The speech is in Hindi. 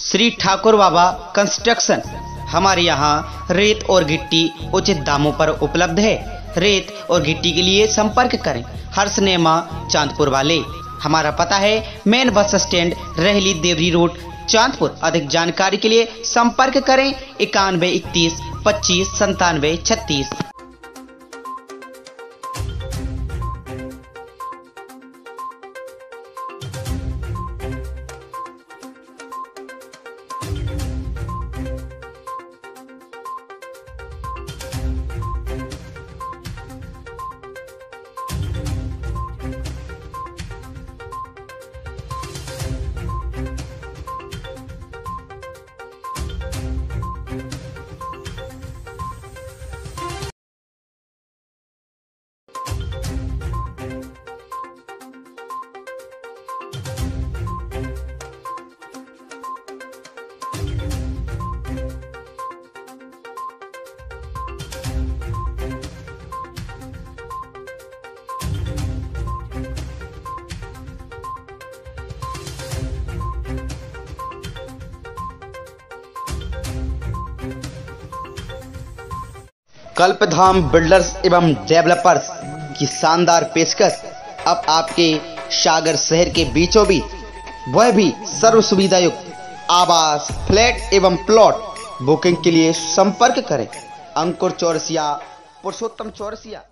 श्री ठाकुर बाबा कंस्ट्रक्शन हमारे यहाँ रेत और गिट्टी उचित दामों पर उपलब्ध है। रेत और गिट्टी के लिए संपर्क करें हर सिनेमा चांदपुर वाले। हमारा पता है मेन बस स्टैंड, रहली देवरी रोड, चांदपुर। अधिक जानकारी के लिए संपर्क करें इक्यानवे इकतीस, पच्चीस, संतानवे, छत्तीस। कल्पधाम बिल्डर्स एवं डेवलपर्स की शानदार पेशकश अब आपके सागर शहर के बीचों बीच। वह भी सर्व सुविधा युक्त आवास, फ्लैट एवं प्लॉट बुकिंग के लिए संपर्क करें। अंकुर चौरसिया, पुरुषोत्तम चौरसिया।